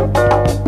Música